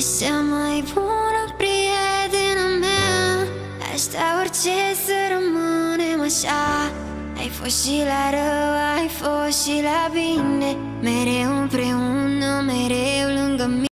Ești cea mai bună prietena mea. Asta orice să rămânem așa. Ai fost și la rău, ai fost și la bine. Mereu împreună, mereu lângă mine.